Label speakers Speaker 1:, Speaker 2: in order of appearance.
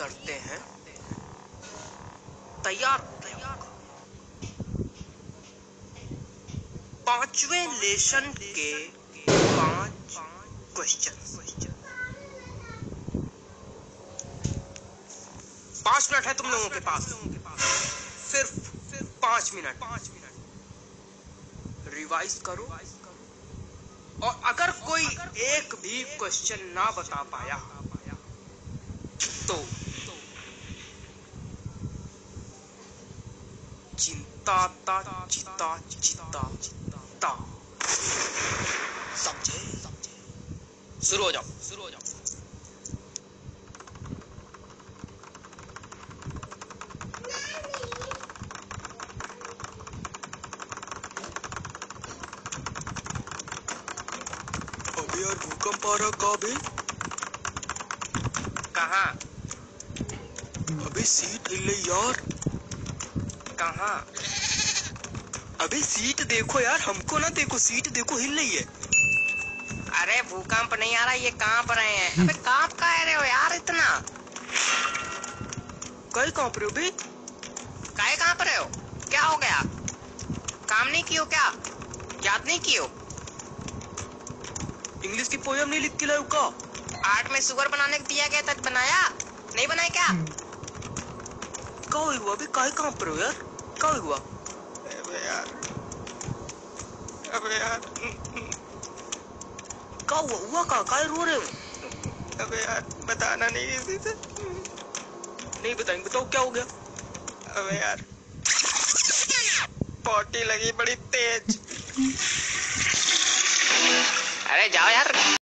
Speaker 1: करते हैं। तैयार तैयार पाँचवें लेसन के पाँच क्वेश्चन पाँच मिनट है तुम लोगों के पास। सिर्फ़ पाँच मिनट। पाँच मिनट रिवाइज करो। और अगर कोई एक भी क्वेश्चन ना बता पाया तो चिंता ता चिता चिता ता समझे समझे शुरू हो जाओ शुरू हो जाओ
Speaker 2: अबे यार भूकंप आ रहा है
Speaker 1: कहा
Speaker 2: अबे सीट हिले यार
Speaker 1: कहा
Speaker 2: अबे सीट देखो यार हमको ना देखो सीट देखो हिल रही है।
Speaker 1: अरे भूकंप नहीं आ रहा ये काँप रहे हैं। अबे काँप का रहे हो यार इतना?
Speaker 2: कई काँप रहे हो बे?
Speaker 1: काहे काँप रहे हो? क्या हो गया? काम नहीं कियो क्या? याद नहीं कियो?
Speaker 2: इंग्लिश की पोयम नहीं लिख के लायो का?
Speaker 1: आर्ट में सुगर बनाने को दिया गया था बनाया? नहीं बनाया क्या?
Speaker 2: का हुआ अबे काहे काँप रहे हो यार? का हुआ?
Speaker 1: अबे यार। अबे यार।
Speaker 2: का हुआ? हुआ का काहे रो रहे हो?
Speaker 1: अबे यार बताना नहीं किसी से।
Speaker 2: नहीं बताएँगे बताओ क्या हो गया?
Speaker 1: अबे यार। पोटी लगी बड़ी तेज। अरे जाओ यार।